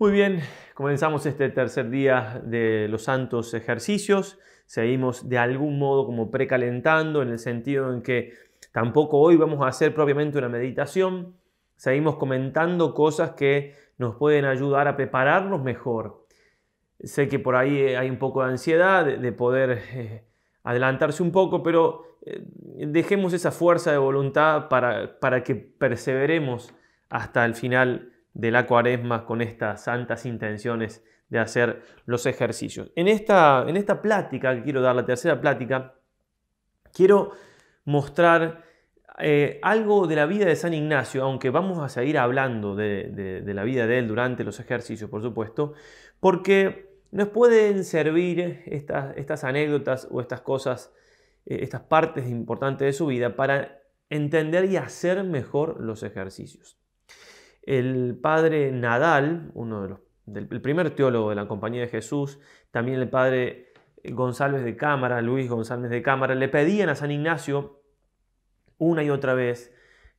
Muy bien, comenzamos este tercer día de los santos ejercicios seguimos de algún modo como precalentando en el sentido en que tampoco hoy vamos a hacer propiamente una meditación, seguimos comentando cosas que nos pueden ayudar a prepararnos mejor. Sé que por ahí hay un poco de ansiedad de, poder eh, adelantarse un poco, pero eh, dejemos esa fuerza de voluntad para, para que perseveremos hasta el final de la cuaresma con estas santas intenciones de hacer los ejercicios. En esta, en esta plática, que quiero dar la tercera plática, quiero mostrar eh, algo de la vida de San Ignacio, aunque vamos a seguir hablando de, la vida de él durante los ejercicios, por supuesto, porque nos pueden servir estas, estas anécdotas o estas cosas, eh, estas partes importantes de su vida para entender y hacer mejor los ejercicios. El padre Nadal, uno de los el primer teólogo de la Compañía de Jesús, también el padre González de Cámara, Luis González de Cámara, le pedían a San Ignacio una y otra vez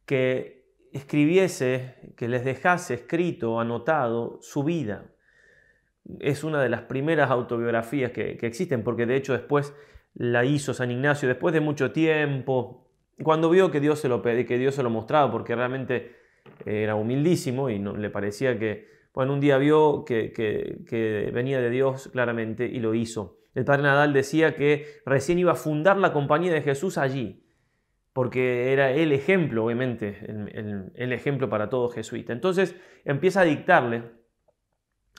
que escribiese, que les dejase escrito, anotado su vida. Es una de las primeras autobiografías que, existen, porque de hecho después la hizo San Ignacio, después de mucho tiempo, cuando vio que Dios se lo, que Dios se lo mostraba, porque realmente era humildísimo y no, le parecía que bueno, un día vio que, venía de Dios claramente y lo hizo. El padre Nadal decía que recién iba a fundar la compañía de Jesús allí, porque era el ejemplo, obviamente, el, ejemplo para todo jesuita. Entonces empieza a dictarle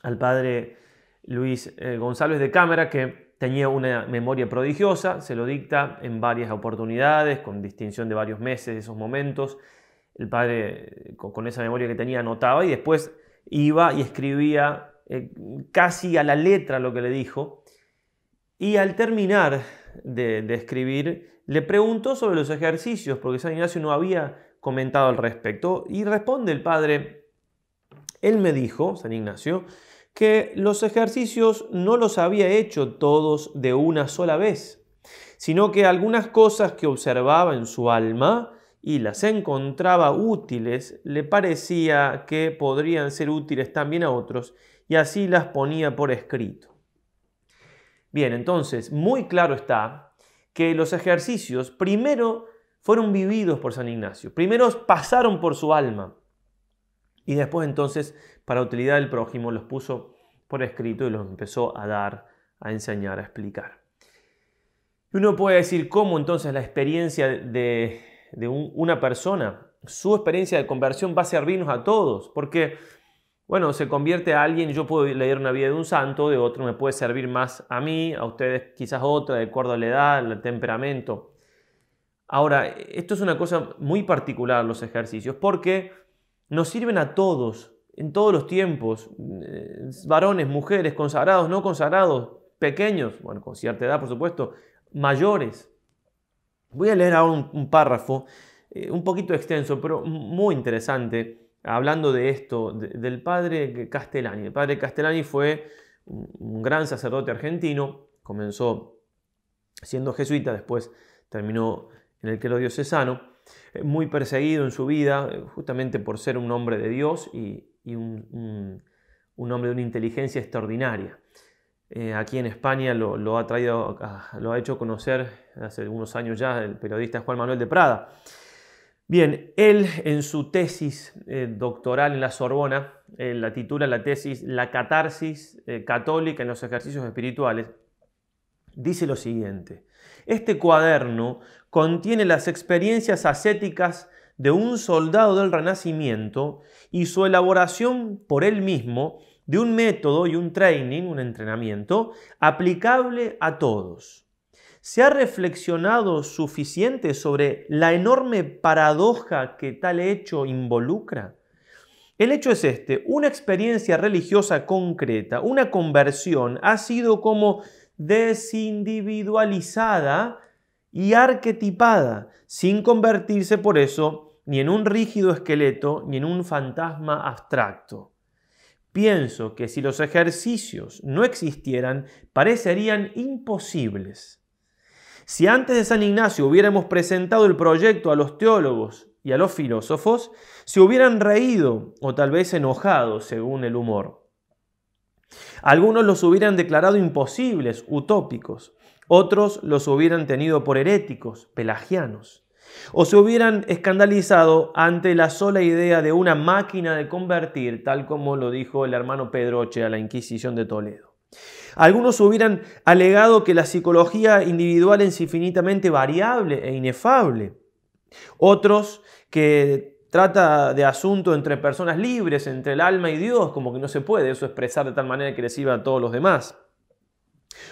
al padre Luis eh, González de Cámara, que tenía una memoria prodigiosa, se lo dicta en varias oportunidades, con distinción de varios meses de esos momentos. El padre, con esa memoria que tenía, anotaba y después iba y escribía eh, casi a la letra lo que le dijo. Y al terminar de, escribir, le preguntó sobre los ejercicios, porque San Ignacio no había comentado al respecto. Y responde el padre, él me dijo, San Ignacio, que los ejercicios no los había hecho todos de una sola vez, sino que algunas cosas que observaba en su alma y las encontraba útiles, le parecía que podrían ser útiles también a otros y así las ponía por escrito. Bien, entonces, muy claro está que los ejercicios primero fueron vividos por San Ignacio, primero pasaron por su alma y después entonces, para utilidad del prójimo, los puso por escrito y los empezó a dar, a enseñar, a explicar. Uno puede decir cómo entonces la experiencia de de una persona, su experiencia de conversión va a servirnos a todos, porque, bueno, se convierte a alguien, yo puedo leer una vida de un santo, de otro me puede servir más a mí, a ustedes quizás otra, de acuerdo a la edad, al temperamento. Ahora, esto es una cosa muy particular, los ejercicios, porque nos sirven a todos, en todos los tiempos, eh, varones, mujeres, consagrados, no consagrados, pequeños, bueno, con cierta edad, por supuesto, mayores. Voy a leer ahora un, párrafo eh, un poquito extenso, pero muy interesante, hablando de esto, del padre Castellani. El padre Castellani fue un, gran sacerdote argentino, comenzó siendo jesuita, después terminó en el clero diocesano, eh, muy perseguido en su vida, eh, justamente por ser un hombre de Dios y, un, un hombre de una inteligencia extraordinaria. Eh, aquí en España lo, ha traído, lo ha hecho conocer hace unos años ya el periodista Juan Manuel de Prada. Bien, él en su tesis eh, doctoral en la Sorbona, eh, la titula la tesis La catarsis católica en los ejercicios espirituales, dice lo siguiente, este cuaderno contiene las experiencias ascéticas de un soldado del Renacimiento y su elaboración por él mismo de un método y un training, un entrenamiento, aplicable a todos. ¿Se ha reflexionado suficiente sobre la enorme paradoja que tal hecho involucra? El hecho es este, una experiencia religiosa concreta, una conversión, ha sido como desindividualizada y arquetipada, sin convertirse por eso ni en un rígido esqueleto ni en un fantasma abstracto. Pienso que si los ejercicios no existieran, parecerían imposibles. Si antes de San Ignacio hubiéramos presentado el proyecto a los teólogos y a los filósofos, se hubieran reído o tal vez enojado según el humor. Algunos los hubieran declarado imposibles, utópicos, otros los hubieran tenido por heréticos, pelagianos, o se hubieran escandalizado ante la sola idea de una máquina de convertir, tal como lo dijo el hermano Pedroche a la Inquisición de Toledo. Algunos hubieran alegado que la psicología individual es infinitamente variable e inefable. Otros que trata de asunto entre personas libres, entre el alma y Dios, como que no se puede eso expresar de tal manera que le sirva a todos los demás.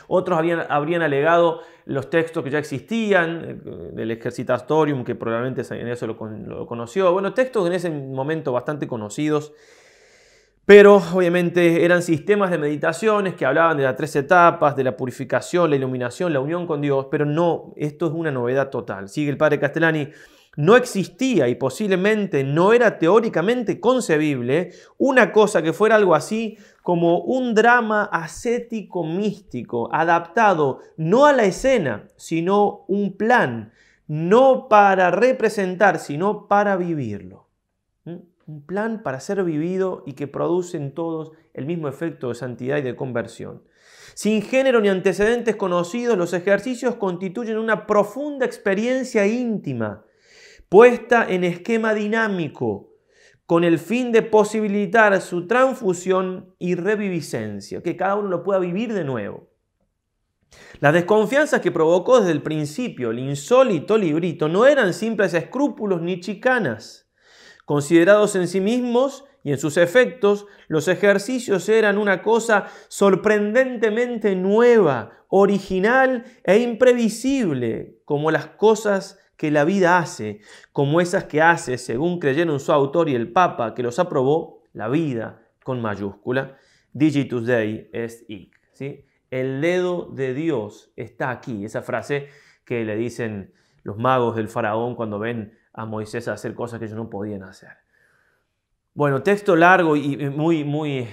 Otros habían, habrían alegado los textos que ya existían, eh, del Exercitatorium, que probablemente en eso lo, lo conoció. Bueno, textos en ese momento bastante conocidos, pero obviamente eran sistemas de meditaciones que hablaban de las tres etapas, de la purificación, la iluminación, la unión con Dios, pero no, esto es una novedad total. Sigue el padre Castellani no existía y posiblemente no era teóricamente concebible una cosa que fuera algo así como un drama ascético místico, adaptado no a la escena, sino un plan, no para representar, sino para vivirlo. ¿Mm? Un plan para ser vivido y que produce en todos el mismo efecto de santidad y de conversión. Sin género ni antecedentes conocidos, los ejercicios constituyen una profunda experiencia íntima puesta en esquema dinámico con el fin de posibilitar su transfusión y reviviscencia, que cada uno lo pueda vivir de nuevo. Las desconfianzas que provocó desde el principio el insólito librito no eran simples escrúpulos ni chicanas. Considerados en sí mismos y en sus efectos, los ejercicios eran una cosa sorprendentemente nueva, original e imprevisible, como las cosas que la vida hace, como esas que hace, según creyeron su autor y el Papa que los aprobó, la vida con mayúscula. Digitus Dei est hic. ¿sí? El dedo de Dios está aquí. Esa frase que le dicen los magos del faraón cuando ven a Moisés hacer cosas que ellos no podían hacer. Bueno, texto largo y muy, muy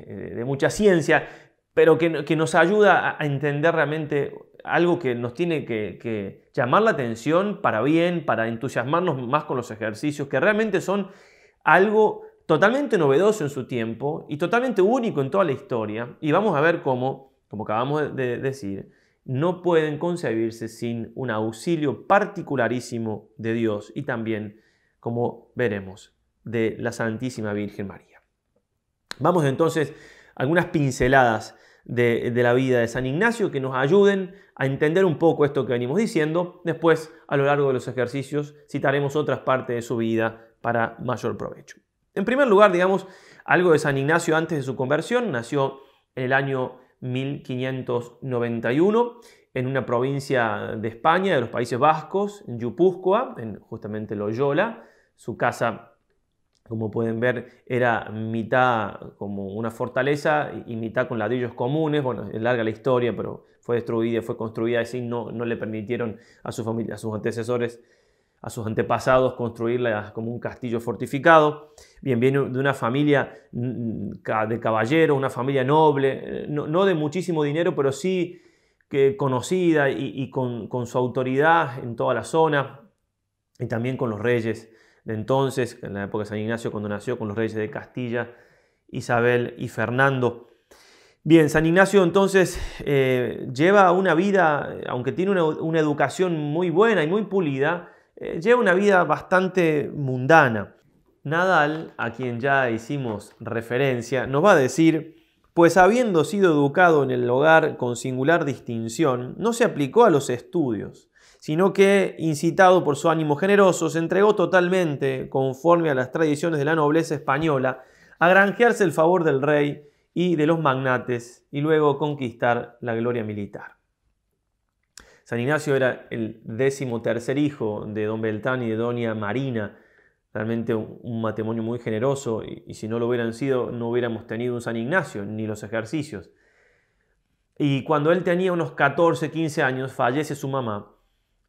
eh, de mucha ciencia, pero que, que nos ayuda a entender realmente algo que nos tiene que, llamar la atención para bien, para entusiasmarnos más con los ejercicios, que realmente son algo totalmente novedoso en su tiempo y totalmente único en toda la historia. Y vamos a ver cómo, como acabamos de decir, no pueden concebirse sin un auxilio particularísimo de Dios y también, como veremos, de la Santísima Virgen María. Vamos entonces a algunas pinceladas de, la vida de San Ignacio que nos ayuden a entender un poco esto que venimos diciendo. Después, a lo largo de los ejercicios, citaremos otras partes de su vida para mayor provecho. En primer lugar, digamos, algo de San Ignacio antes de su conversión. Nació en el año 1591 en una provincia de España, de los Países Vascos, en Yupúzcoa, en justamente Loyola. Su casa como pueden ver, era mitad como una fortaleza y mitad con ladrillos comunes. Bueno, es larga la historia, pero fue destruida, fue construida así, no, no le permitieron a su familia, a sus antecesores, a sus antepasados construirla como un castillo fortificado. Bien, viene de una familia mm, de caballeros, una familia noble, no, de muchísimo dinero, pero sí que conocida y, con, con su autoridad en toda la zona y también con los reyes de entonces, en la época de San Ignacio, cuando nació con los reyes de Castilla, Isabel y Fernando. Bien, San Ignacio entonces eh, lleva una vida, aunque tiene una, educación muy buena y muy pulida, eh, lleva una vida bastante mundana. Nadal, a quien ya hicimos referencia, nos va a decir, pues habiendo sido educado en el hogar con singular distinción, no se aplicó a los estudios, sino que, incitado por su ánimo generoso, se entregó totalmente, conforme a las tradiciones de la nobleza española, a granjearse el favor del rey y de los magnates y luego conquistar la gloria militar. San Ignacio era el décimo tercer hijo de don Beltrán y de doña Marina, realmente un, matrimonio muy generoso y, si no lo hubieran sido no hubiéramos tenido un San Ignacio ni los ejercicios. Y cuando él tenía unos 14, 15 años, fallece su mamá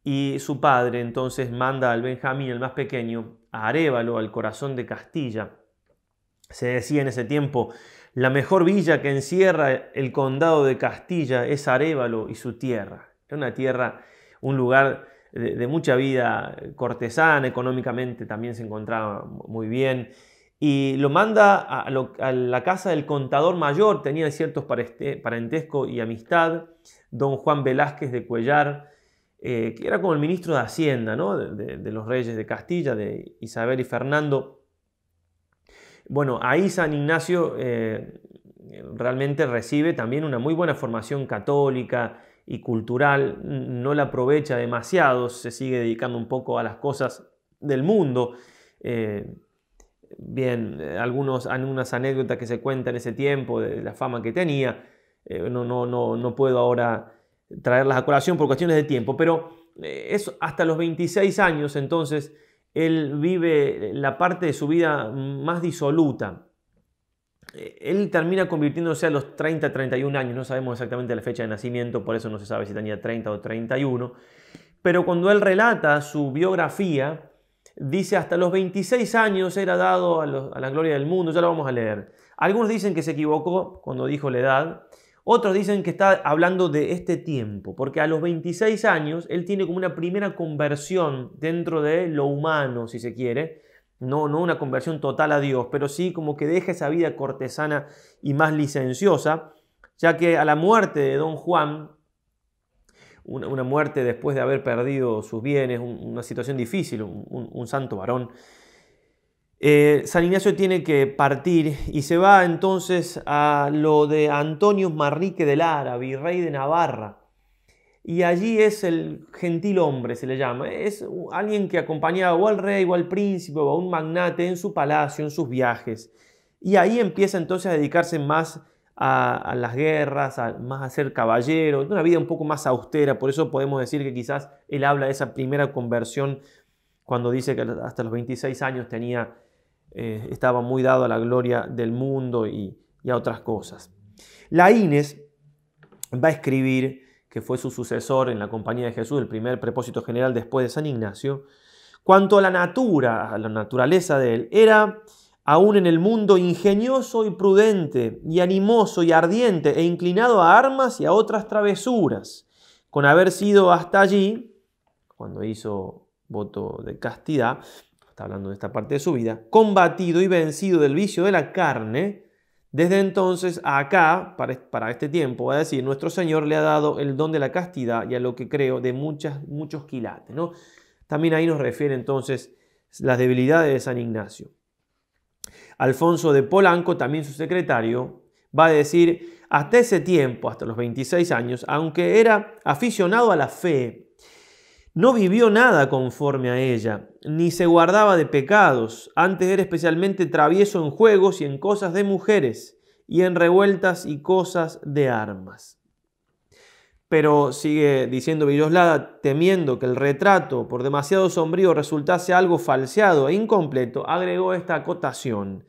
y su padre entonces manda al Benjamín, el más pequeño, a Arevalo, al corazón de Castilla. Se decía en ese tiempo, la mejor villa que encierra el condado de Castilla es Arevalo y su tierra. Era una tierra, un lugar de, mucha vida cortesana, económicamente también se encontraba muy bien. Y lo manda a, la casa del contador mayor, tenía ciertos parentesco y amistad, don Juan Velázquez de Cuellar, eh, que era como el ministro de Hacienda de, los reyes de Castilla, de Isabel y Fernando. Bueno, ahí San Ignacio eh, realmente recibe también una muy buena formación católica y cultural, no la aprovecha demasiado, se sigue dedicando un poco a las cosas del mundo. Eh, bien, algunos, algunas anécdotas que se cuentan en ese tiempo de la fama que tenía, no, no, no, no puedo ahora traerlas a colación por cuestiones de tiempo, pero eh, es hasta los 26 años entonces él vive la parte de su vida más disoluta. Eh, él termina convirtiéndose a los 30, 31 años, no sabemos exactamente la fecha de nacimiento, por eso no se sabe si tenía 30 o 31, pero cuando él relata su biografía, dice hasta los 26 años era dado a, a la gloria del mundo, ya lo vamos a leer. Algunos dicen que se equivocó cuando dijo la edad, otros dicen que está hablando de este tiempo, porque a los 26 años él tiene como una primera conversión dentro de lo humano, si se quiere. No, no una conversión total a Dios, pero sí como que deja esa vida cortesana y más licenciosa, ya que a la muerte de don Juan, una, muerte después de haber perdido sus bienes, una situación difícil, un santo varón, eh, San Ignacio tiene que partir y se va entonces a lo de Antonio Marrique de Lara, virrey de Navarra. Y allí es el gentil hombre, se le llama. Es alguien que acompañaba o al rey o al príncipe o a un magnate en su palacio, en sus viajes. Y ahí empieza entonces a dedicarse más a, las guerras, más a ser caballero, una vida un poco más austera. Por eso podemos decir que quizás él habla de esa primera conversión cuando dice que hasta los 26 años tenía eh, estaba muy dado a la gloria del mundo y, a otras cosas. La va a escribir, que fue su sucesor en la compañía de Jesús, el primer prepósito general después de San Ignacio, cuanto a la natura, a la naturaleza de él, era aún en el mundo ingenioso y prudente, y animoso y ardiente, e inclinado a armas y a otras travesuras, con haber sido hasta allí, cuando hizo voto de castidad, hablando de esta parte de su vida, combatido y vencido del vicio de la carne, desde entonces acá, para este tiempo, va a decir, nuestro Señor le ha dado el don de la castidad y a lo que creo de muchas, muchos quilates. ¿no? También ahí nos refiere entonces las debilidades de San Ignacio. Alfonso de Polanco, también su secretario, va a decir, hasta ese tiempo, hasta los 26 años, aunque era aficionado a la fe, no vivió nada conforme a ella, ni se guardaba de pecados, antes era especialmente travieso en juegos y en cosas de mujeres, y en revueltas y cosas de armas. Pero sigue diciendo Villoslada, temiendo que el retrato por demasiado sombrío resultase algo falseado e incompleto, agregó esta acotación.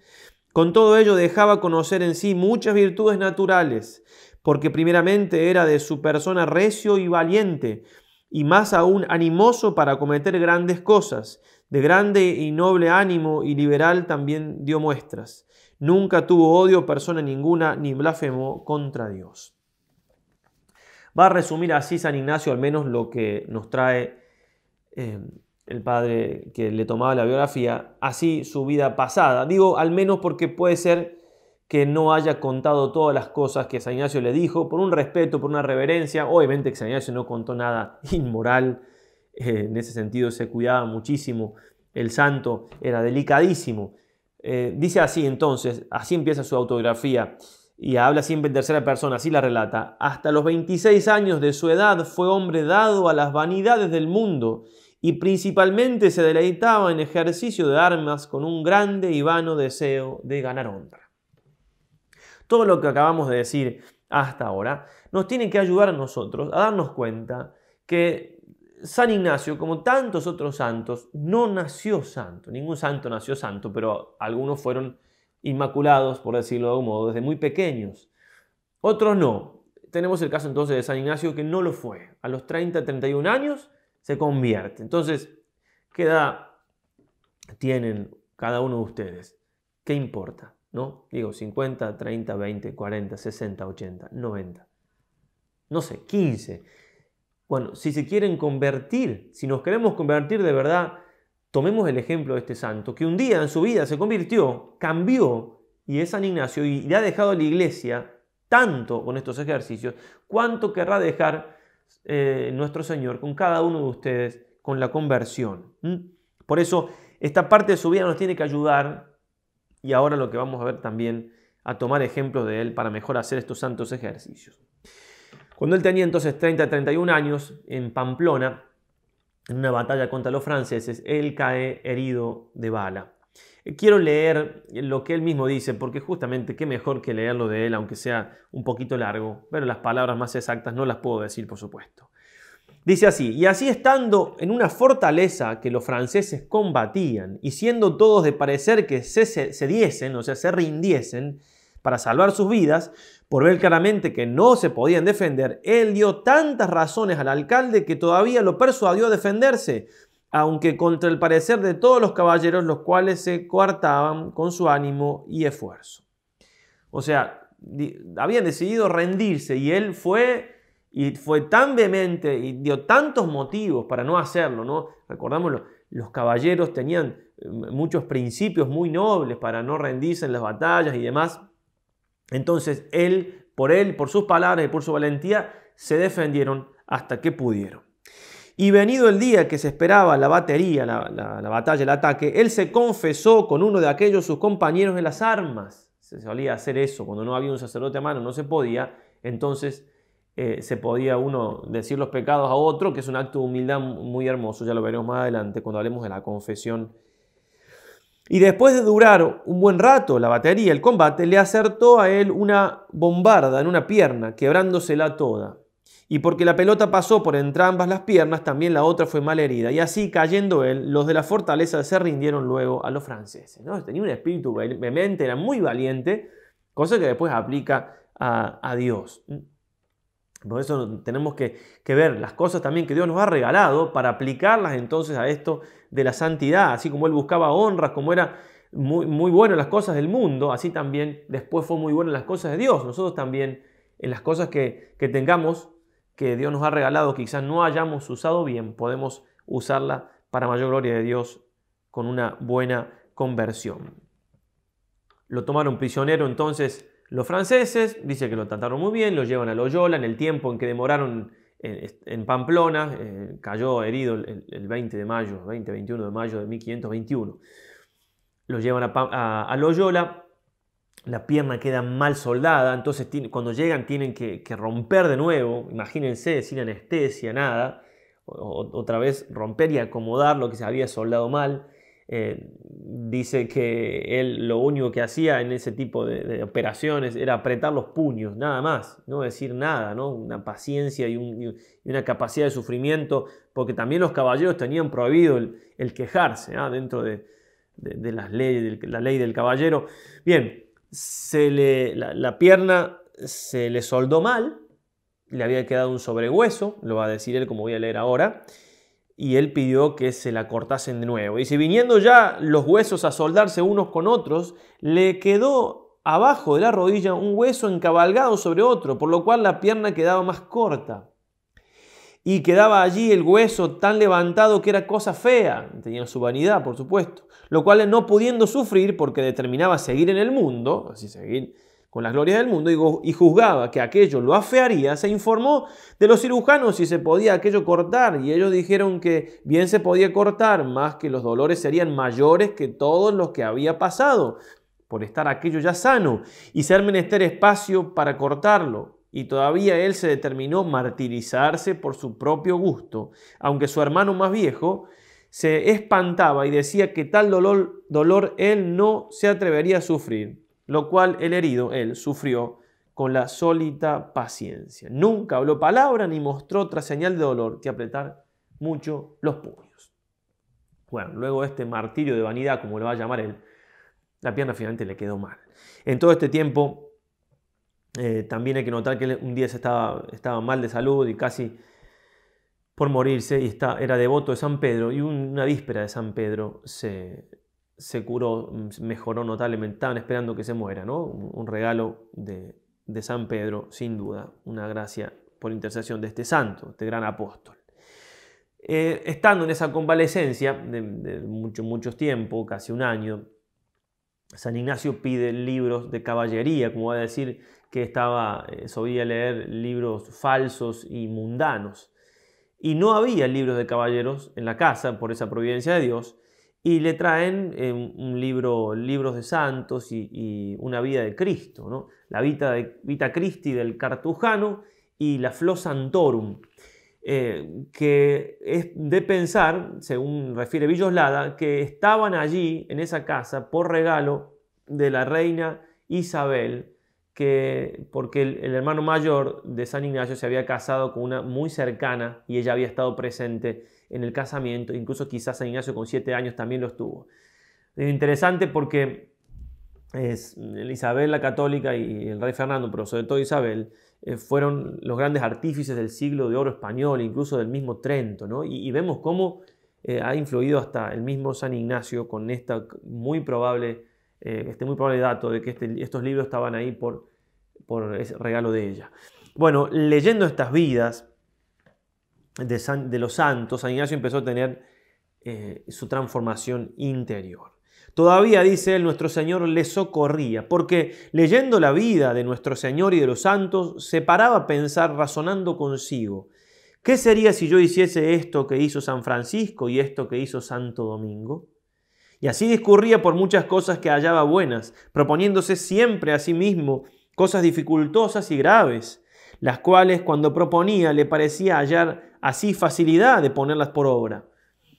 Con todo ello dejaba conocer en sí muchas virtudes naturales, porque primeramente era de su persona recio y valiente, y más aún animoso para cometer grandes cosas. De grande y noble ánimo y liberal también dio muestras. Nunca tuvo odio persona ninguna ni blasfemó contra Dios. Va a resumir así San Ignacio al menos lo que nos trae eh, el padre que le tomaba la biografía, así su vida pasada. Digo al menos porque puede ser que no haya contado todas las cosas que San Ignacio le dijo, por un respeto, por una reverencia. Obviamente que San Ignacio no contó nada inmoral, eh, en ese sentido se cuidaba muchísimo, el santo era delicadísimo. Eh, dice así entonces, así empieza su autografía y habla siempre en tercera persona, así la relata. Hasta los 26 años de su edad fue hombre dado a las vanidades del mundo y principalmente se deleitaba en ejercicio de armas con un grande y vano deseo de ganar honra. Todo lo que acabamos de decir hasta ahora nos tiene que ayudar a nosotros a darnos cuenta que San Ignacio, como tantos otros santos, no nació santo. Ningún santo nació santo, pero algunos fueron inmaculados, por decirlo de algún modo, desde muy pequeños. Otros no. Tenemos el caso entonces de San Ignacio que no lo fue. A los 30, 31 años se convierte. Entonces, ¿qué edad tienen cada uno de ustedes? ¿Qué importa? ¿No? Digo, 50, 30, 20, 40, 60, 80, 90. No sé, 15. Bueno, si se quieren convertir, si nos queremos convertir de verdad, tomemos el ejemplo de este santo, que un día en su vida se convirtió, cambió, y es San Ignacio, y le ha dejado la iglesia tanto con estos ejercicios, cuánto querrá dejar eh, nuestro Señor con cada uno de ustedes con la conversión. Por eso, esta parte de su vida nos tiene que ayudar, y ahora lo que vamos a ver también, a tomar ejemplos de él para mejor hacer estos santos ejercicios. Cuando él tenía entonces 30-31 años, en Pamplona, en una batalla contra los franceses, él cae herido de bala. Quiero leer lo que él mismo dice, porque justamente qué mejor que leerlo de él, aunque sea un poquito largo, pero las palabras más exactas no las puedo decir, por supuesto. Dice así, y así estando en una fortaleza que los franceses combatían, y siendo todos de parecer que se, se diesen, o sea, se rindiesen, para salvar sus vidas, por ver claramente que no se podían defender, él dio tantas razones al alcalde que todavía lo persuadió a defenderse, aunque contra el parecer de todos los caballeros, los cuales se coartaban con su ánimo y esfuerzo. O sea, habían decidido rendirse y él fue y fue tan vehemente y dio tantos motivos para no hacerlo, ¿no? Recordamos, los caballeros tenían eh, muchos principios muy nobles para no rendirse en las batallas y demás, entonces él, por él, por sus palabras y por su valentía, se defendieron hasta que pudieron. Y venido el día que se esperaba la batería, la, batalla, el ataque, él se confesó con uno de aquellos sus compañeros de las armas. Se solía hacer eso, cuando no había un sacerdote a mano no se podía, entonces eh, se podía uno decir los pecados a otro, que es un acto de humildad muy hermoso, ya lo veremos más adelante cuando hablemos de la confesión y después de durar un buen rato la batería, el combate, le acertó a él una bombarda en una pierna, quebrándosela toda. Y porque la pelota pasó por entrambas las piernas, también la otra fue mal herida. Y así, cayendo él, los de la fortaleza se rindieron luego a los franceses. ¿no? Tenía un espíritu vehemente, era muy valiente, cosa que después aplica a, a Dios. Por eso tenemos que, ver las cosas también que Dios nos ha regalado para aplicarlas entonces a esto de la santidad. Así como Él buscaba honras, como era muy, muy bueno en las cosas del mundo, así también después fue muy bueno en las cosas de Dios. Nosotros también en las cosas que, que tengamos, que Dios nos ha regalado, quizás no hayamos usado bien, podemos usarla para mayor gloria de Dios con una buena conversión. Lo tomaron prisionero entonces los franceses, dice que lo trataron muy bien, lo llevan a Loyola en el tiempo en que demoraron en, Pamplona, eh, cayó herido el, 20 de mayo, 20-21 de mayo de 1521. Lo llevan a, Loyola, la pierna queda mal soldada, entonces cuando llegan tienen que, romper de nuevo, imagínense, sin anestesia, nada, otra vez romper y acomodar lo que se había soldado mal. Eh, dice que él lo único que hacía en ese tipo de, operaciones era apretar los puños, nada más, no decir nada, ¿no? una paciencia y, una capacidad de sufrimiento, porque también los caballeros tenían prohibido el, quejarse ¿ah? dentro de, las leyes, la ley del caballero. Bien, se le, la, pierna se le soldó mal, le había quedado un sobrehueso, lo va a decir él como voy a leer ahora, y él pidió que se la cortasen de nuevo. Y si viniendo ya los huesos a soldarse unos con otros, le quedó abajo de la rodilla un hueso encabalgado sobre otro, por lo cual la pierna quedaba más corta. Y quedaba allí el hueso tan levantado que era cosa fea, tenía su vanidad, por supuesto, lo cual no pudiendo sufrir porque determinaba seguir en el mundo, así seguir con las glorias del mundo y juzgaba que aquello lo afearía, se informó de los cirujanos si se podía aquello cortar y ellos dijeron que bien se podía cortar, más que los dolores serían mayores que todos los que había pasado, por estar aquello ya sano y ser menester espacio para cortarlo. Y todavía él se determinó martirizarse por su propio gusto, aunque su hermano más viejo se espantaba y decía que tal dolor, dolor él no se atrevería a sufrir lo cual el herido, él, sufrió con la sólita paciencia. Nunca habló palabra ni mostró otra señal de dolor que apretar mucho los puños. Bueno, luego este martirio de vanidad, como lo va a llamar él, la pierna finalmente le quedó mal. En todo este tiempo, eh, también hay que notar que un día estaba, estaba mal de salud y casi por morirse y está, era devoto de San Pedro y una víspera de San Pedro se, se curó, mejoró notablemente, estaban esperando que se muera, ¿no? Un regalo de, San Pedro, sin duda, una gracia por intercesión de este santo, este gran apóstol. Eh, estando en esa convalecencia de, de mucho, muchos tiempo, casi un año, San Ignacio pide libros de caballería, como va a decir que estaba, eh, solía leer libros falsos y mundanos y no había libros de caballeros en la casa por esa providencia de Dios, y le traen eh, un libro, libros de santos y, una vida de Cristo, ¿no? la Vita, de, Vita Christi del Cartujano y la Flo Santorum, eh, que es de pensar, según refiere Villoslada, que estaban allí en esa casa por regalo de la reina Isabel que porque el, hermano mayor de San Ignacio se había casado con una muy cercana y ella había estado presente en el casamiento, incluso quizás San Ignacio con siete años también lo estuvo. Es interesante porque es, Isabel la católica y el rey Fernando, pero sobre todo Isabel, eh, fueron los grandes artífices del siglo de oro español, incluso del mismo Trento, ¿no? y, vemos cómo eh, ha influido hasta el mismo San Ignacio con esta muy probable eh, este muy probable dato de que este, estos libros estaban ahí por, por ese regalo de ella. Bueno, leyendo estas vidas de, los santos, San Ignacio empezó a tener eh, su transformación interior. Todavía, dice él, nuestro Señor le socorría, porque leyendo la vida de nuestro Señor y de los santos, se paraba a pensar razonando consigo, ¿qué sería si yo hiciese esto que hizo San Francisco y esto que hizo Santo Domingo? Y así discurría por muchas cosas que hallaba buenas, proponiéndose siempre a sí mismo cosas dificultosas y graves, las cuales cuando proponía le parecía hallar así facilidad de ponerlas por obra.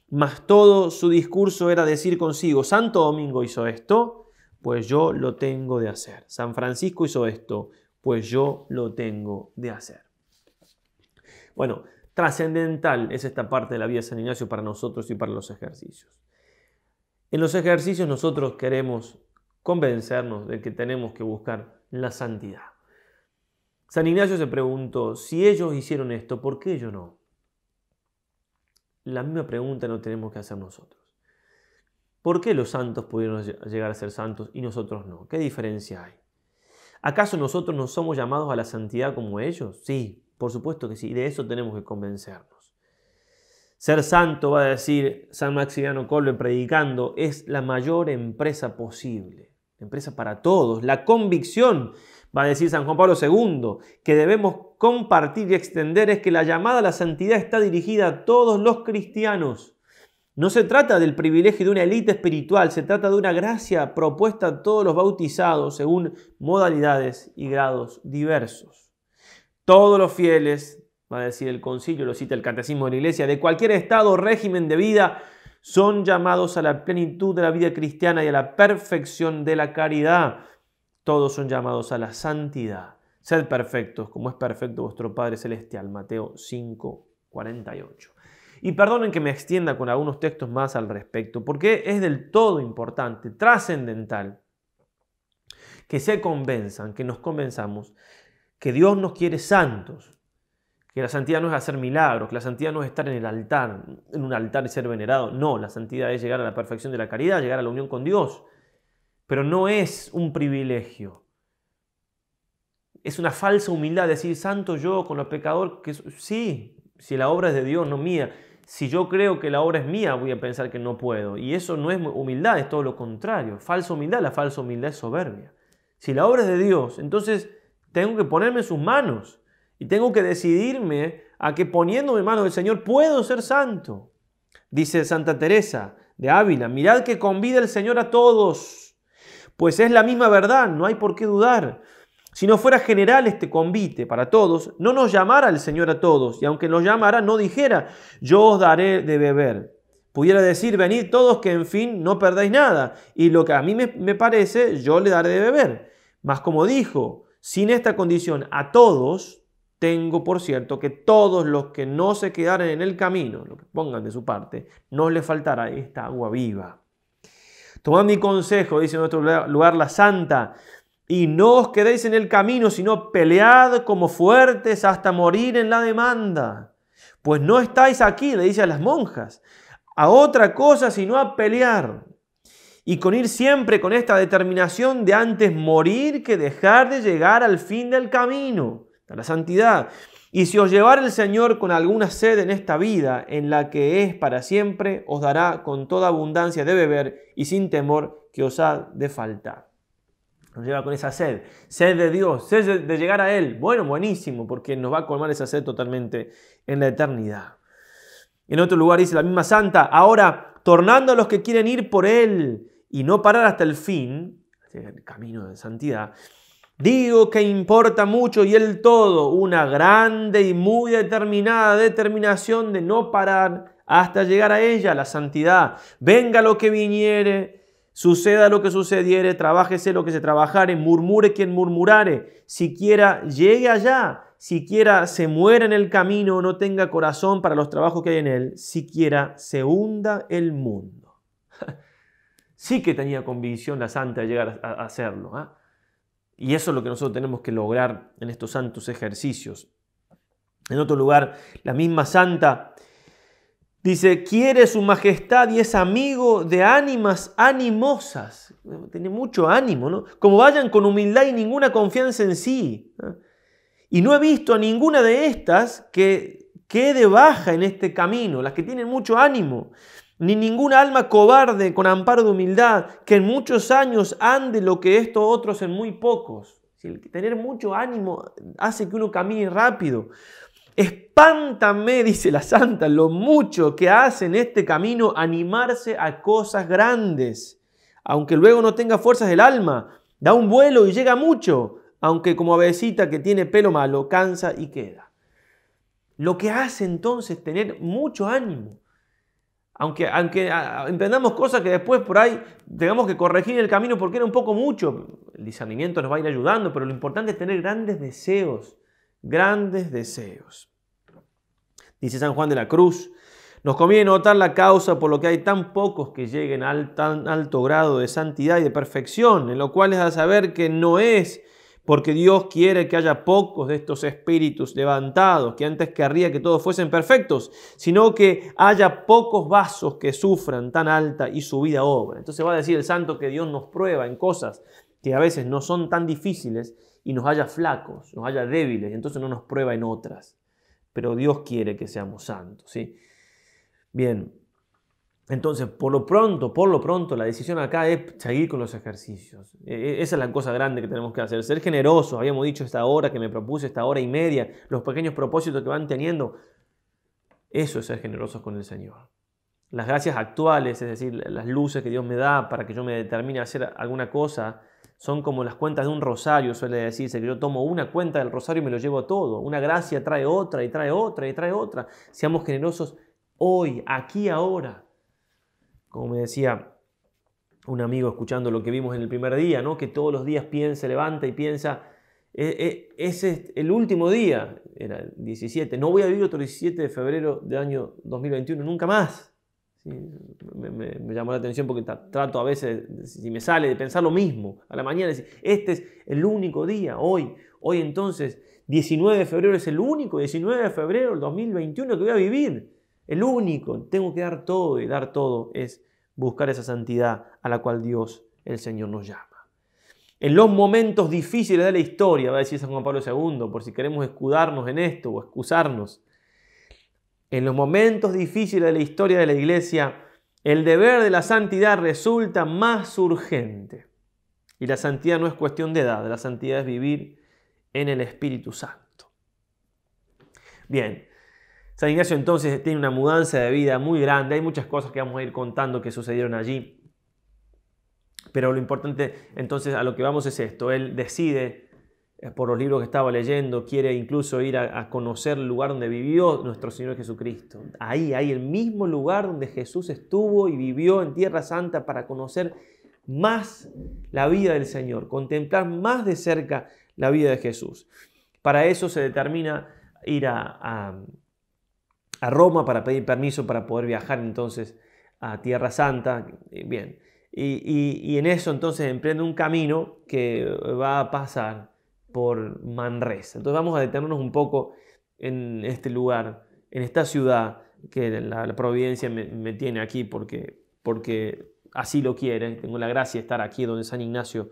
Mas todo su discurso era decir consigo, Santo Domingo hizo esto, pues yo lo tengo de hacer. San Francisco hizo esto, pues yo lo tengo de hacer. Bueno, trascendental es esta parte de la vida de San Ignacio para nosotros y para los ejercicios. En los ejercicios nosotros queremos convencernos de que tenemos que buscar la santidad. San Ignacio se preguntó, si ellos hicieron esto, ¿por qué yo no? La misma pregunta no tenemos que hacer nosotros. ¿Por qué los santos pudieron llegar a ser santos y nosotros no? ¿Qué diferencia hay? ¿Acaso nosotros no somos llamados a la santidad como ellos? Sí, por supuesto que sí, y de eso tenemos que convencernos. Ser santo, va a decir San Maximiliano Kolbe predicando, es la mayor empresa posible, empresa para todos. La convicción, va a decir San Juan Pablo II, que debemos compartir y extender es que la llamada a la santidad está dirigida a todos los cristianos. No se trata del privilegio de una élite espiritual, se trata de una gracia propuesta a todos los bautizados según modalidades y grados diversos. Todos los fieles va a decir el concilio, lo cita el catecismo de la iglesia, de cualquier estado o régimen de vida, son llamados a la plenitud de la vida cristiana y a la perfección de la caridad. Todos son llamados a la santidad. Sed perfectos, como es perfecto vuestro Padre Celestial. Mateo 5, 48. Y perdonen que me extienda con algunos textos más al respecto, porque es del todo importante, trascendental, que se convenzan, que nos convenzamos que Dios nos quiere santos, que la santidad no es hacer milagros, que la santidad no es estar en el altar, en un altar y ser venerado. No, la santidad es llegar a la perfección de la caridad, llegar a la unión con Dios. Pero no es un privilegio. Es una falsa humildad decir, santo yo con los pecadores, que sí, si la obra es de Dios, no mía. Si yo creo que la obra es mía, voy a pensar que no puedo. Y eso no es humildad, es todo lo contrario. Falsa humildad, la falsa humildad es soberbia. Si la obra es de Dios, entonces tengo que ponerme en sus manos. Y tengo que decidirme a que poniéndome en manos del Señor puedo ser santo. Dice Santa Teresa de Ávila, mirad que convida el Señor a todos, pues es la misma verdad, no hay por qué dudar. Si no fuera general este convite para todos, no nos llamara el Señor a todos, y aunque nos llamara, no dijera, yo os daré de beber. Pudiera decir, venid todos que en fin no perdáis nada, y lo que a mí me, parece, yo le daré de beber. Mas como dijo, sin esta condición a todos, tengo por cierto que todos los que no se quedaren en el camino, lo que pongan de su parte, no les faltará esta agua viva. Tomad mi consejo, dice en otro lugar la santa, y no os quedéis en el camino, sino pelead como fuertes hasta morir en la demanda. Pues no estáis aquí, le dice a las monjas, a otra cosa sino a pelear. Y con ir siempre con esta determinación de antes morir que dejar de llegar al fin del camino, a la santidad. Y si os llevar el Señor con alguna sed en esta vida, en la que es para siempre, os dará con toda abundancia de beber y sin temor que os ha de faltar. Nos lleva con esa sed, sed de Dios, sed de llegar a Él. Bueno, buenísimo, porque nos va a colmar esa sed totalmente en la eternidad. En otro lugar dice la misma santa, ahora tornando a los que quieren ir por Él y no parar hasta el fin, el camino de santidad, digo que importa mucho y el todo, una grande y muy determinada determinación de no parar hasta llegar a ella, la santidad. Venga lo que viniere, Suceda lo que sucediere, trabájese lo que se trabajare, murmure quien murmurare, siquiera llegue allá, siquiera se muera en el camino, no tenga corazón para los trabajos que hay en él, siquiera se hunda el mundo. sí que tenía convicción la santa de llegar a, hacerlo. ¿ah? Y eso es lo que nosotros tenemos que lograr en estos santos ejercicios. En otro lugar, la misma santa Dice, quiere su majestad y es amigo de ánimas animosas. Tiene mucho ánimo, ¿no? Como vayan con humildad y ninguna confianza en sí. Y no he visto a ninguna de estas que quede baja en este camino, las que tienen mucho ánimo, ni ninguna alma cobarde con amparo de humildad, que en muchos años ande lo que estos otros en muy pocos. tener mucho ánimo hace que uno camine rápido. Espántame, dice la santa, lo mucho que hace en este camino animarse a cosas grandes, aunque luego no tenga fuerzas del alma, da un vuelo y llega mucho, aunque como avecita que tiene pelo malo, cansa y queda. Lo que hace entonces tener mucho ánimo. Aunque, aunque emprendamos cosas que después por ahí tengamos que corregir el camino porque era un poco mucho, el discernimiento nos va a ir ayudando, pero lo importante es tener grandes deseos grandes deseos. Dice San Juan de la Cruz, nos conviene notar la causa por lo que hay tan pocos que lleguen al tan alto grado de santidad y de perfección, en lo cual es a saber que no es porque Dios quiere que haya pocos de estos espíritus levantados, que antes querría que todos fuesen perfectos, sino que haya pocos vasos que sufran tan alta y subida obra. Entonces va a decir el santo que Dios nos prueba en cosas que a veces no son tan difíciles y nos haya flacos, nos haya débiles, entonces no nos prueba en otras. Pero Dios quiere que seamos santos, ¿sí? Bien, entonces, por lo pronto, por lo pronto, la decisión acá es seguir con los ejercicios. E, e, esa es la cosa grande que tenemos que hacer. Ser generosos, habíamos dicho esta hora que me propuse, esta hora y media, los pequeños propósitos que van teniendo. Eso es ser generosos con el Señor. Las gracias actuales, es decir, las luces que Dios me da para que yo me determine a hacer alguna cosa, son como las cuentas de un rosario, suele decirse, que yo tomo una cuenta del rosario y me lo llevo todo. Una gracia trae otra y trae otra y trae otra. Seamos generosos hoy, aquí, ahora. Como me decía un amigo escuchando lo que vimos en el primer día, ¿no? que todos los días piensa, levanta y piensa, e, e, ese es el último día, era el 17, no voy a vivir otro 17 de febrero del año 2021, nunca más me, llamó la atención porque trato a veces, si me sale, de pensar lo mismo. A la mañana, decir, este es el único día, hoy. Hoy entonces, 19 de febrero es el único, 19 de febrero del 2021 que voy a vivir. El único. Tengo que dar todo y dar todo es buscar esa santidad a la cual Dios, el Señor, nos llama. En los momentos difíciles de la historia, va a decir San Juan Pablo II, por si queremos escudarnos en esto o excusarnos, en los momentos difíciles de la historia de la iglesia, el deber de la santidad resulta más urgente. Y la santidad no es cuestión de edad, la santidad es vivir en el Espíritu Santo. Bien, San Ignacio entonces tiene una mudanza de vida muy grande, hay muchas cosas que vamos a ir contando que sucedieron allí, pero lo importante entonces a lo que vamos es esto, él decide por los libros que estaba leyendo, quiere incluso ir a, conocer el lugar donde vivió nuestro Señor Jesucristo. Ahí, ahí, el mismo lugar donde Jesús estuvo y vivió en Tierra Santa para conocer más la vida del Señor, contemplar más de cerca la vida de Jesús. Para eso se determina ir a, a, Roma para pedir permiso para poder viajar entonces a Tierra Santa. Bien, y, en eso entonces emprende un camino que va a pasar por Manresa. Entonces vamos a detenernos un poco en este lugar, en esta ciudad que la, providencia me, tiene aquí porque, porque así lo quiere. Tengo la gracia de estar aquí donde San Ignacio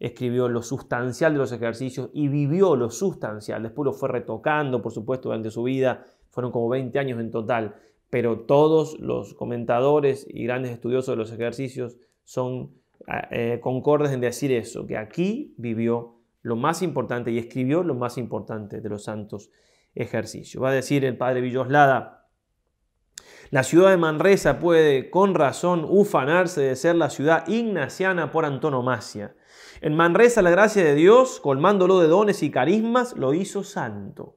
escribió lo sustancial de los ejercicios y vivió lo sustancial. Después lo fue retocando, por supuesto, durante su vida. Fueron como 20 años en total. Pero todos los comentadores y grandes estudiosos de los ejercicios son eh, concordes en decir eso, que aquí vivió lo más importante y escribió lo más importante de los santos ejercicios. Va a decir el padre Villoslada, la ciudad de Manresa puede con razón ufanarse de ser la ciudad ignaciana por antonomasia en Manresa la gracia de Dios, colmándolo de dones y carismas, lo hizo santo.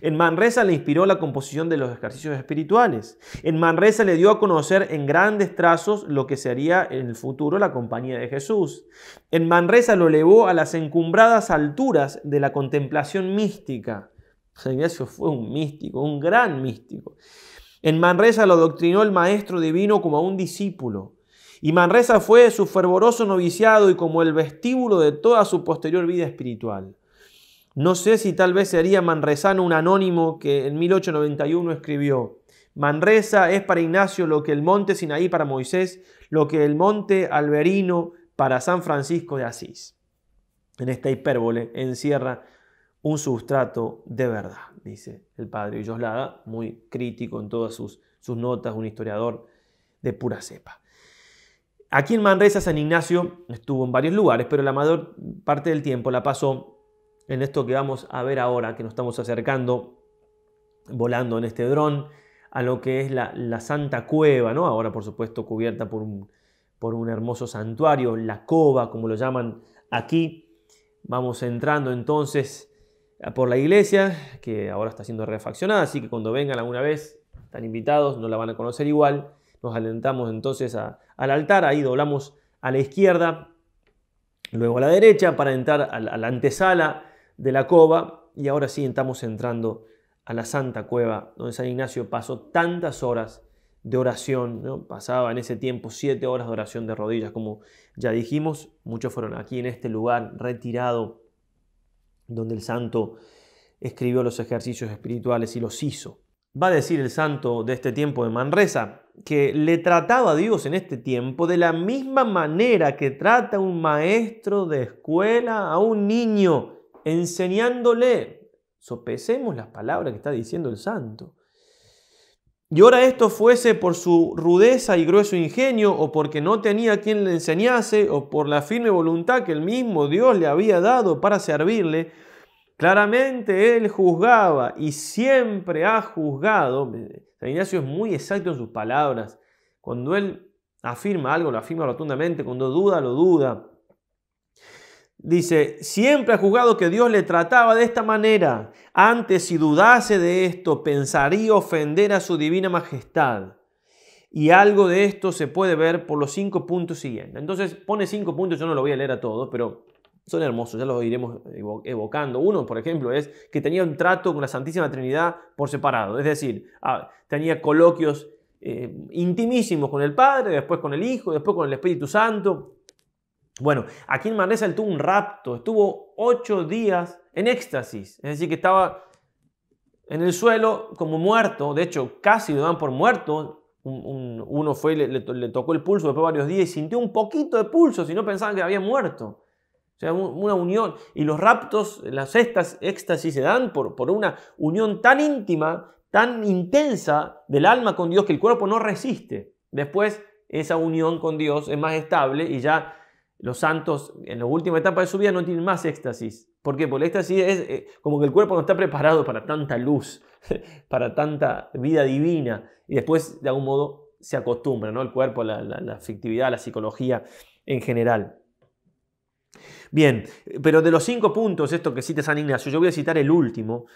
En Manresa le inspiró la composición de los ejercicios espirituales. En Manresa le dio a conocer en grandes trazos lo que sería en el futuro la compañía de Jesús. En Manresa lo elevó a las encumbradas alturas de la contemplación mística. San Ignacio fue un místico, un gran místico. En Manresa lo doctrinó el Maestro Divino como a un discípulo. Y Manresa fue su fervoroso noviciado y como el vestíbulo de toda su posterior vida espiritual. No sé si tal vez sería manresano un anónimo que en 1891 escribió, Manresa es para Ignacio lo que el monte Sinaí para Moisés, lo que el monte Alberino para San Francisco de Asís. En esta hipérbole encierra un sustrato de verdad, dice el padre Villoslada, muy crítico en todas sus, sus notas, un historiador de pura cepa. Aquí en Manresa, San Ignacio estuvo en varios lugares, pero la mayor parte del tiempo la pasó en esto que vamos a ver ahora, que nos estamos acercando, volando en este dron, a lo que es la, Santa Cueva, ¿no? ahora por supuesto cubierta por un, por un hermoso santuario, la cova, como lo llaman aquí. Vamos entrando entonces por la iglesia, que ahora está siendo refaccionada, así que cuando vengan alguna vez, están invitados, no la van a conocer igual. Nos alentamos entonces al altar, ahí doblamos a la izquierda, luego a la derecha para entrar a la, antesala de la cova y ahora sí estamos entrando a la Santa Cueva, donde San Ignacio pasó tantas horas de oración, ¿no? pasaba en ese tiempo siete horas de oración de rodillas, como ya dijimos, muchos fueron aquí en este lugar retirado, donde el santo escribió los ejercicios espirituales y los hizo. Va a decir el santo de este tiempo de Manresa que le trataba a Dios en este tiempo de la misma manera que trata un maestro de escuela a un niño, enseñándole. Sopesemos las palabras que está diciendo el santo. Y ahora esto fuese por su rudeza y grueso ingenio, o porque no tenía quien le enseñase, o por la firme voluntad que el mismo Dios le había dado para servirle, Claramente él juzgaba y siempre ha juzgado. San Ignacio es muy exacto en sus palabras. Cuando él afirma algo, lo afirma rotundamente. Cuando duda, lo duda. Dice, siempre ha juzgado que Dios le trataba de esta manera. Antes, si dudase de esto, pensaría ofender a su divina majestad. Y algo de esto se puede ver por los cinco puntos siguientes. Entonces pone cinco puntos, yo no lo voy a leer a todos, pero son hermosos, ya los iremos evocando. Uno, por ejemplo, es que tenía un trato con la Santísima Trinidad por separado, es decir, ah, tenía coloquios eh, intimísimos con el Padre, después con el Hijo, después con el Espíritu Santo. Bueno, aquí en Manresa él tuvo un rapto, estuvo ocho días en éxtasis, es decir, que estaba en el suelo como muerto, de hecho casi lo dan por muerto, uno fue y le, tocó el pulso después de varios días y sintió un poquito de pulso, si no pensaban que había muerto. O sea, una unión. Y los raptos, las estas éxtasis se dan por una unión tan íntima, tan intensa del alma con Dios que el cuerpo no resiste. Después esa unión con Dios es más estable y ya los santos en la última etapa de su vida no tienen más éxtasis. ¿Por qué? Porque el éxtasis es eh, como que el cuerpo no está preparado para tanta luz, para tanta vida divina. Y después, de algún modo, se acostumbra, ¿no? El cuerpo, la, la, la afectividad, la psicología en general. Bien, pero de los cinco puntos, esto que cita San Ignacio, yo voy a citar el último,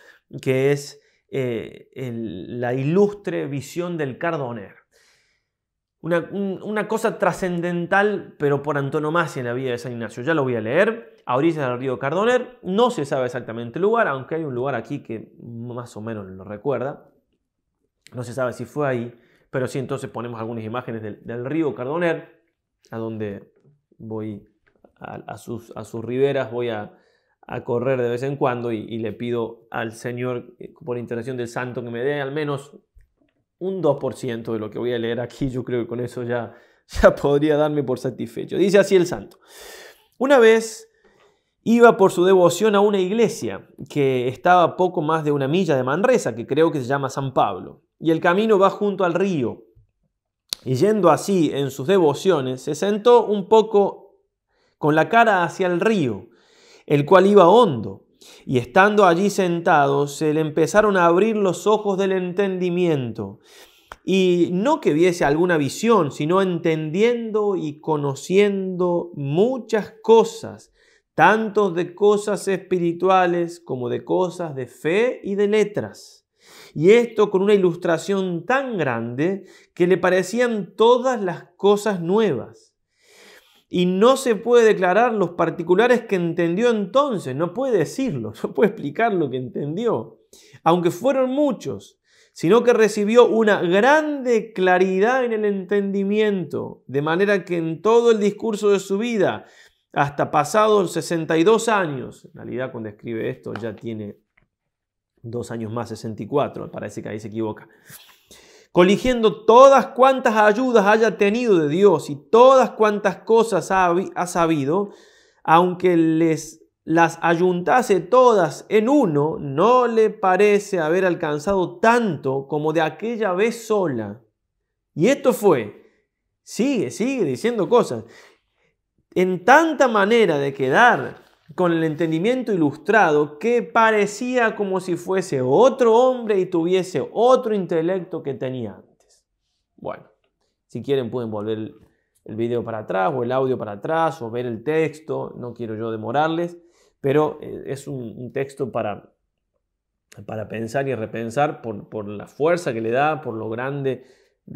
que es eh, la ilustre visión del Cardoner. Una, cosa trascendental, pero por antonomasia en la vida de San Ignacio. Ya lo voy a leer. A orillas del río Cardoner. No se sabe exactamente el lugar, aunque hay un lugar aquí que más o menos lo recuerda. No se sabe si fue ahí, pero sí, entonces ponemos algunas imágenes del, río Cardoner, a donde voy a, sus, a sus riberas, voy a, correr de vez en cuando y, y, le pido al Señor, eh, por intercesión del Santo, que me dé al menos un 2% de lo que voy a leer aquí, yo creo que con eso ya, ya podría darme por satisfecho. Dice así el santo. Una vez iba por su devoción a una iglesia que estaba poco más de una milla de Manresa, que creo que se llama San Pablo, y el camino va junto al río. Y yendo así en sus devociones, se sentó un poco con la cara hacia el río, el cual iba hondo y estando allí sentado, se le empezaron a abrir los ojos del entendimiento. Y no que viese alguna visión, sino entendiendo y conociendo muchas cosas, tanto de cosas espirituales como de cosas de fe y de letras. Y esto con una ilustración tan grande que le parecían todas las cosas nuevas y no se puede declarar los particulares que entendió entonces, no puede decirlo, no puede explicar lo que entendió, aunque fueron muchos, sino que recibió una grande claridad en el entendimiento, de manera que en todo el discurso de su vida, hasta pasados 62 años, en realidad cuando escribe esto ya tiene dos años más, 64, parece que ahí se equivoca, coligiendo todas cuantas ayudas haya tenido de Dios y todas cuantas cosas ha, sabido, aunque les las ayuntase todas en uno, no le parece haber alcanzado tanto como de aquella vez sola. Y esto fue, sigue, sigue diciendo cosas, en tanta manera de quedar con el entendimiento ilustrado que parecía como si fuese otro hombre y tuviese otro intelecto que tenía antes. Bueno, si quieren pueden volver el video para atrás o el audio para atrás o ver el texto, no quiero yo demorarles, pero eh, es un, texto para, para pensar y repensar por, la fuerza que le da, por lo grande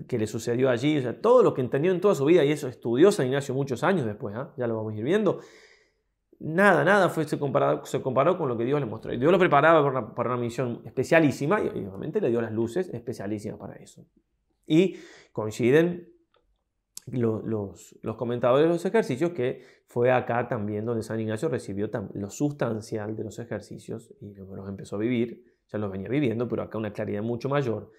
que le sucedió allí, o sea, todo lo que entendió en toda su vida, y eso estudió San Ignacio muchos años después, ¿ah? ya lo vamos a ir viendo, Nada, nada fue, se, comparado, se comparó con lo que Dios le mostró. Dios lo preparaba para una, misión especialísima y obviamente le dio las luces especialísimas para eso. Y coinciden los, los, comentadores de los ejercicios que fue acá también donde San Ignacio recibió lo sustancial de los ejercicios y los empezó a vivir, ya los venía viviendo, pero acá una claridad mucho mayor.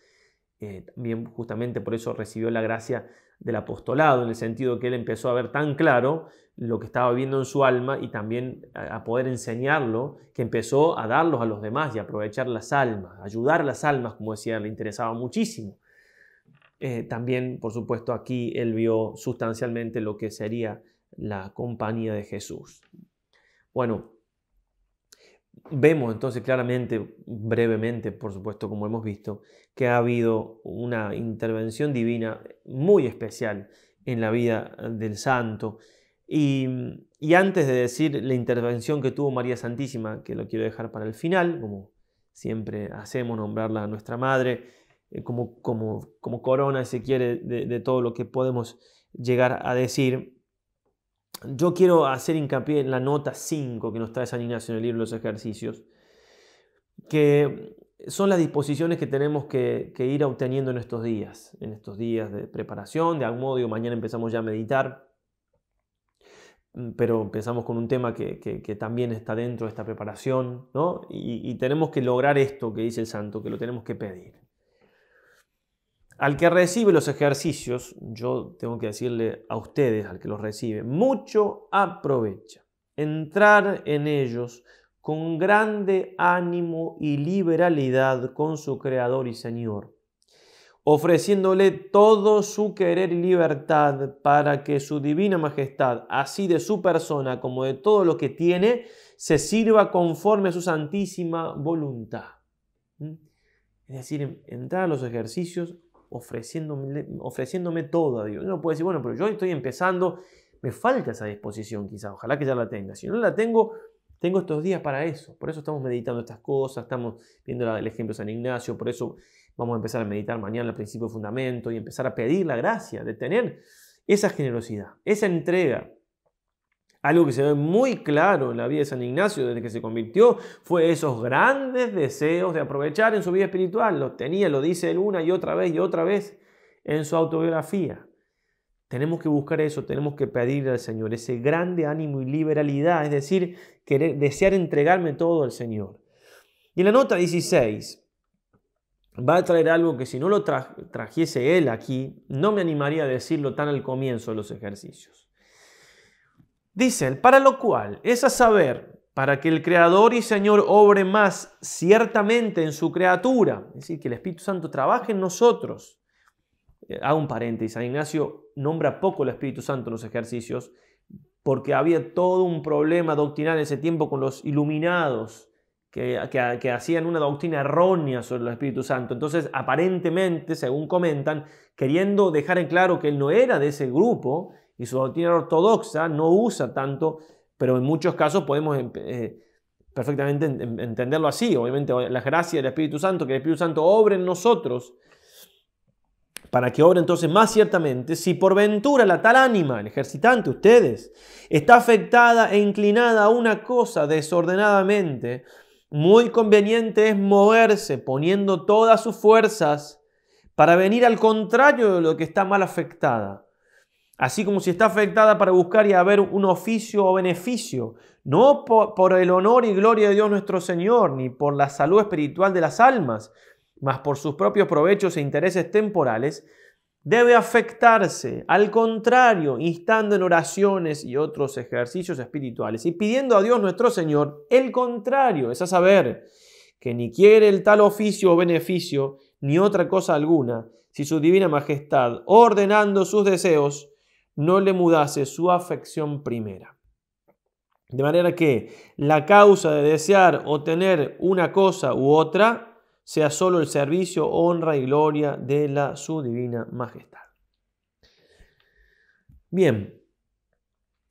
Eh, también justamente por eso recibió la gracia del apostolado, en el sentido que él empezó a ver tan claro lo que estaba viendo en su alma y también a poder enseñarlo, que empezó a darlos a los demás y aprovechar las almas, ayudar a las almas, como decía, le interesaba muchísimo. Eh, también, por supuesto, aquí él vio sustancialmente lo que sería la compañía de Jesús. Bueno, vemos entonces claramente, brevemente, por supuesto, como hemos visto, que ha habido una intervención divina muy especial en la vida del santo. Y, antes de decir la intervención que tuvo María Santísima, que lo quiero dejar para el final, como siempre hacemos, nombrarla a nuestra Madre, eh, como, como, como corona, si quiere, de todo lo que podemos llegar a decir, yo quiero hacer hincapié en la nota 5 que nos trae San Ignacio en el libro de los ejercicios, que son las disposiciones que tenemos que, ir obteniendo en estos días, en estos días de preparación, de algún modo, mañana empezamos ya a meditar, pero empezamos con un tema que, también está dentro de esta preparación, ¿no? y tenemos que lograr esto que dice el santo, que lo tenemos que pedir. Al que recibe los ejercicios, yo tengo que decirle a ustedes, al que los recibe, mucho aprovecha. Entrar en ellos con grande ánimo y liberalidad con su Creador y Señor, ofreciéndole todo su querer y libertad para que su divina majestad, así de su persona como de todo lo que tiene, se sirva conforme a su santísima voluntad. ¿Mm? Es decir, entrar a los ejercicios ofreciéndome, ofreciéndome todo a Dios. Uno puede decir, bueno, pero yo estoy empezando, me falta esa disposición quizás, ojalá que ya la tenga. Si no la tengo, tengo estos días para eso. Por eso estamos meditando estas cosas, estamos viendo el ejemplo de San Ignacio, por eso vamos a empezar a meditar mañana el principio fundamento y empezar a pedir la gracia de tener esa generosidad, esa entrega. Algo que se ve muy claro en la vida de San Ignacio desde que se convirtió fue esos grandes deseos de aprovechar en su vida espiritual. Lo tenía, lo dice él una y otra vez y otra vez en su autobiografía. Tenemos que buscar eso, tenemos que pedirle al Señor ese grande ánimo y liberalidad, es decir, querer, desear entregarme todo al Señor. Y en la nota 16 va a traer algo que si no lo trajese él aquí, no me animaría a decirlo tan al comienzo de los ejercicios. Dice él, para lo cual es a saber, para que el Creador y Señor obre más ciertamente en su criatura, es decir, que el Espíritu Santo trabaje en nosotros. Eh, hago un paréntesis, San Ignacio nombra poco el Espíritu Santo en los ejercicios, porque había todo un problema doctrinal en ese tiempo con los iluminados, que, hacían una doctrina errónea sobre el Espíritu Santo. Entonces, aparentemente, según comentan, queriendo dejar en claro que él no era de ese grupo y su doctrina ortodoxa no usa tanto, pero en muchos casos podemos eh, perfectamente entenderlo así. Obviamente, la gracia del Espíritu Santo, que el Espíritu Santo obre en nosotros para que obre entonces más ciertamente, si por ventura la tal ánima, el ejercitante, ustedes, está afectada e inclinada a una cosa desordenadamente, muy conveniente es moverse poniendo todas sus fuerzas para venir al contrario de lo que está mal afectada. Así como si está afectada para buscar y haber un oficio o beneficio, no por, el honor y gloria de Dios nuestro Señor, ni por la salud espiritual de las almas, mas por sus propios provechos e intereses temporales, debe afectarse, al contrario, instando en oraciones y otros ejercicios espirituales y pidiendo a Dios nuestro Señor el contrario, es a saber, que ni quiere el tal oficio o beneficio, ni otra cosa alguna, si su divina majestad, ordenando sus deseos, no le mudase su afección primera. De manera que la causa de desear o tener una cosa u otra sea solo el servicio, honra y gloria de la su divina majestad. Bien,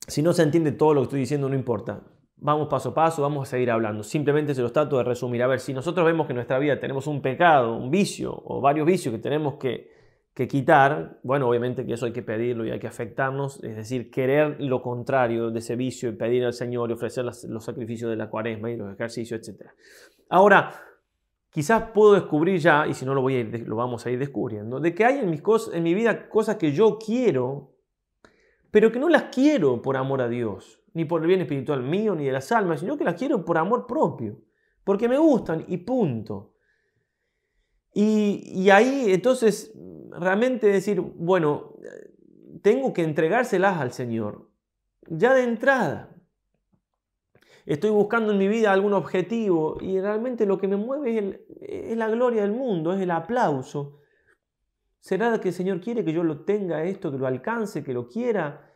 si no se entiende todo lo que estoy diciendo, no importa. Vamos paso a paso, vamos a seguir hablando. Simplemente se los trato de resumir. A ver, si nosotros vemos que en nuestra vida tenemos un pecado, un vicio o varios vicios que tenemos que, quitar, bueno, obviamente que eso hay que pedirlo y hay que afectarnos, es decir, querer lo contrario de ese vicio y pedir al Señor y ofrecer los sacrificios de la cuaresma y los ejercicios, etc. Ahora, quizás puedo descubrir ya, y si no lo, voy a lo vamos a ir descubriendo, de que hay en, mis cosas, en mi vida cosas que yo quiero, pero que no las quiero por amor a Dios, ni por el bien espiritual mío, ni de las almas, sino que las quiero por amor propio, porque me gustan y punto. Y, y ahí entonces realmente decir, bueno, tengo que entregárselas al Señor, ya de entrada estoy buscando en mi vida algún objetivo y realmente lo que me mueve es, la gloria del mundo, es el aplauso. ¿Será que el Señor quiere que yo lo tenga esto, que lo alcance, que lo quiera?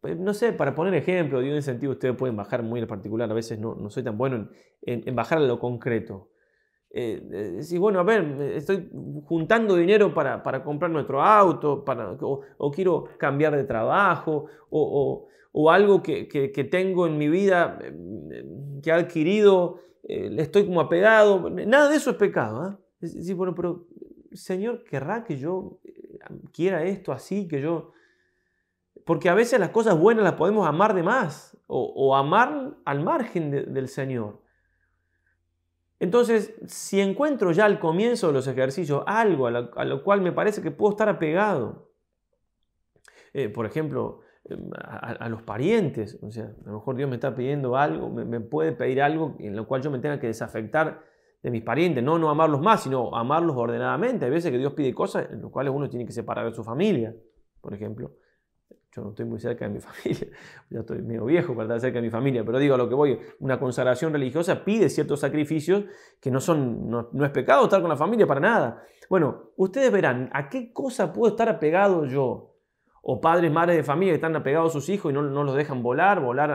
Pues, no sé, para poner ejemplo, de un sentido ustedes pueden bajar muy en particular, a veces no, no soy tan bueno en, bajar a lo concreto. Eh, decir, bueno, a ver, estoy juntando dinero para, comprar nuestro auto, para, o, quiero cambiar de trabajo, o, o algo que, tengo en mi vida em, que he adquirido, eh, estoy como apegado. Nada de eso es pecado. ¿ah? Es bueno, pero Señor, ¿querrá que yo eh, quiera esto así, que yo... Porque a veces las cosas buenas las podemos amar de más o, amar al margen del Señor. Entonces, si encuentro ya al comienzo de los ejercicios algo a lo, cual me parece que puedo estar apegado, eh, por ejemplo, a, los parientes. O sea, a lo mejor Dios me está pidiendo algo, me, puede pedir algo en lo cual yo me tenga que desafectar de mis parientes. No no amarlos más, sino amarlos ordenadamente. Hay veces que Dios pide cosas en las cuales uno tiene que separar de su familia, por ejemplo. Yo no estoy muy cerca de mi familia, ya estoy medio viejo para estar cerca de mi familia, pero digo a lo que voy, una consagración religiosa pide ciertos sacrificios que no son, no, es pecado estar con la familia para nada. Bueno, ustedes verán a qué cosa puedo estar apegado yo o padres, madres de familia que están apegados a sus hijos y no, no los dejan volar, volar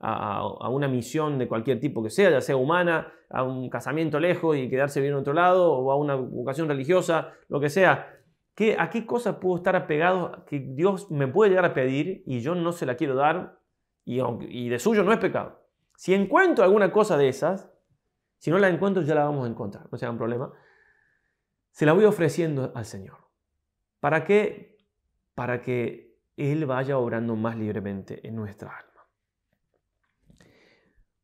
a, una misión de cualquier tipo que sea, ya sea humana, a un casamiento lejos y quedarse bien en otro lado, o a una vocación religiosa, lo que sea. ¿Qué, ¿A qué cosa puedo estar apegado que Dios me puede llegar a pedir y yo no se la quiero dar y, y de suyo no es pecado? Si encuentro alguna cosa de esas, si no la encuentro ya la vamos a encontrar, no sea un problema. se la voy ofreciendo al Señor. ¿Para qué? Para que Él vaya obrando más libremente en nuestra alma.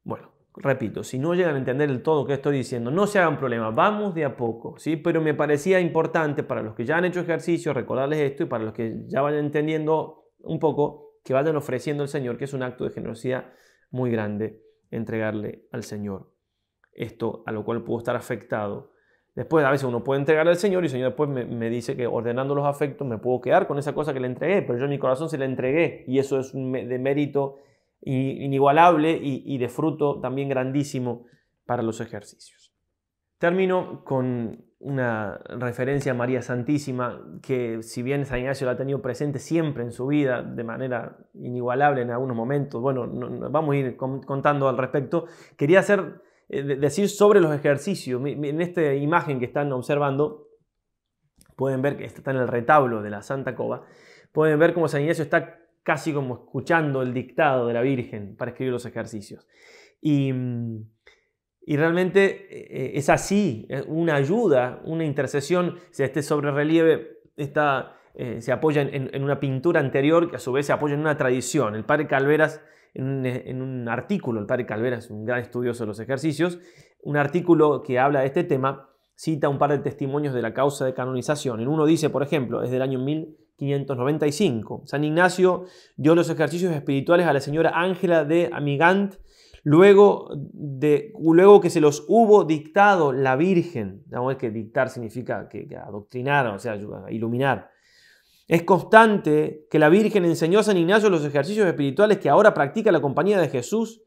Bueno, repito, si no llegan a entender el todo que estoy diciendo, no se hagan problema, vamos de a poco, ¿sí? Pero me parecía importante para los que ya han hecho ejercicio recordarles esto y para los que ya vayan entendiendo un poco, que vayan ofreciendo al Señor, que es un acto de generosidad muy grande entregarle al Señor esto a lo cual puedo estar afectado. Después a veces uno puede entregarle al Señor y el Señor después me, dice que ordenando los afectos me puedo quedar con esa cosa que le entregué, pero yo en mi corazón se la entregué y eso es de mérito inigualable y, de fruto también grandísimo para los ejercicios. Termino con una referencia a María Santísima, que si bien San Ignacio la ha tenido presente siempre en su vida, de manera inigualable en algunos momentos, bueno, vamos a ir contando al respecto, quería hacer, eh, decir sobre los ejercicios. En esta imagen que están observando, pueden ver que está en el retablo de la Santa Cova, pueden ver cómo San Ignacio está casi como escuchando el dictado de la Virgen para escribir los ejercicios. Y, realmente eh, es así, una ayuda, una intercesión. Este sobre relieve está, eh, se apoya en, una pintura anterior que a su vez se apoya en una tradición. El padre Calveras, en un artículo, el padre Calveras es un gran estudioso de los ejercicios, un artículo que habla de este tema, cita un par de testimonios de la causa de canonización. En uno dice, por ejemplo, es del año 1000 595. San Ignacio dio los ejercicios espirituales a la señora Ángela de Amigant luego, de, luego que se los hubo dictado la Virgen. es que dictar significa que, adoctrinar, o sea, iluminar. Es constante que la Virgen enseñó a San Ignacio los ejercicios espirituales que ahora practica la compañía de Jesús.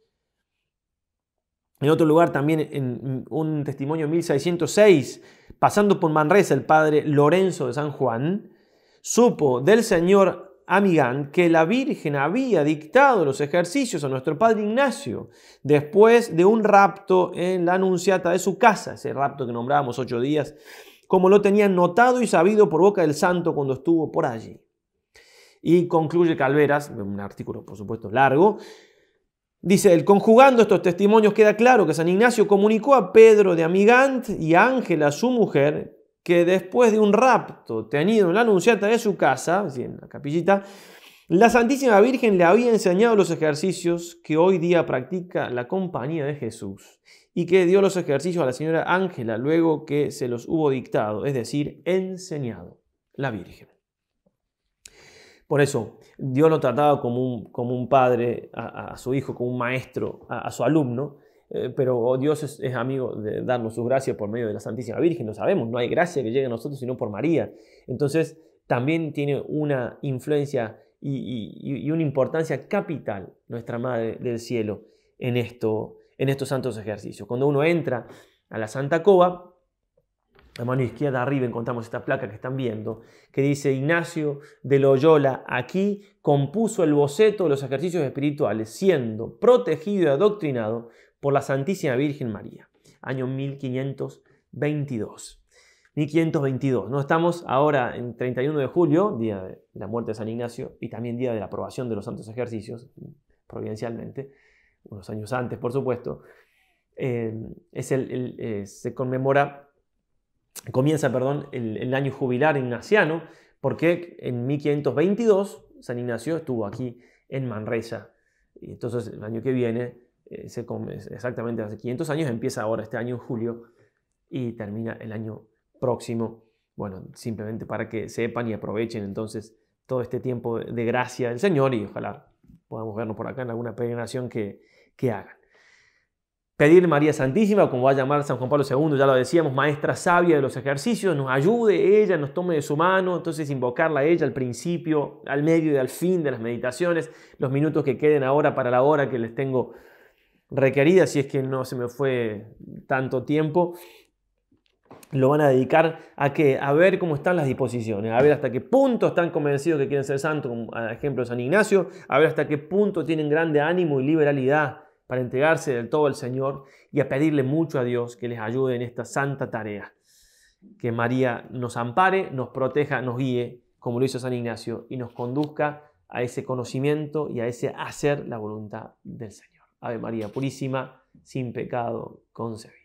En otro lugar también en un testimonio 1606, pasando por Manresa, el padre Lorenzo de San Juan, supo del señor Amigán que la Virgen había dictado los ejercicios a nuestro padre Ignacio después de un rapto en la anunciata de su casa, ese rapto que nombrábamos ocho días, como lo tenían notado y sabido por boca del santo cuando estuvo por allí. Y concluye Calveras, un artículo por supuesto largo, Dice él, conjugando estos testimonios queda claro que San Ignacio comunicó a Pedro de Amigant y a Ángela, su mujer, que después de un rapto tenido en la anunciata de su casa, en la capillita, la Santísima Virgen le había enseñado los ejercicios que hoy día practica la compañía de Jesús y que dio los ejercicios a la señora Ángela luego que se los hubo dictado, es decir, enseñado la Virgen. Por eso, Dios lo trataba como un, como un padre a, su hijo, como un maestro a su alumno, eh, pero Dios es, amigo de darnos su gracia por medio de la Santísima Virgen, lo sabemos, no hay gracia que llegue a nosotros sino por María. Entonces también tiene una influencia y, una importancia capital nuestra Madre del Cielo en, esto, en estos santos ejercicios. Cuando uno entra a la Santa Cova, a mano izquierda arriba encontramos esta placa que están viendo, que dice Ignacio de Loyola, aquí compuso el boceto de los ejercicios espirituales, siendo protegido y adoctrinado por la Santísima Virgen María, año 1522. 1522. No estamos ahora en 31 de julio, día de la muerte de San Ignacio, y también día de la aprobación de los santos ejercicios, providencialmente, unos años antes, por supuesto. Eh, eh, se conmemora, comienza, perdón, el, el, año jubilar ignaciano, porque en 1522 San Ignacio estuvo aquí en Manresa. Y entonces el año que viene eh, exactamente hace 500 años, empieza ahora este año en julio y termina el año próximo. Bueno, simplemente para que sepan y aprovechen entonces todo este tiempo de gracia del Señor y ojalá podamos vernos por acá en alguna peregrinación que, que hagan. Pedir María Santísima, como va a llamar San Juan Pablo II, ya lo decíamos, maestra sabia de los ejercicios, nos ayude ella, nos tome de su mano, entonces invocarla a ella al principio, al medio y al fin de las meditaciones, los minutos que queden ahora para la hora que les tengo requerida, si es que no se me fue tanto tiempo, lo van a dedicar a que a ver cómo están las disposiciones, a ver hasta qué punto están convencidos que quieren ser santos, como ejemplo San Ignacio, a ver hasta qué punto tienen grande ánimo y liberalidad para entregarse del todo al Señor y a pedirle mucho a Dios que les ayude en esta santa tarea. Que María nos ampare, nos proteja, nos guíe, como lo hizo San Ignacio, y nos conduzca a ese conocimiento y a ese hacer la voluntad del Señor. Ave María Purísima, sin pecado concebida.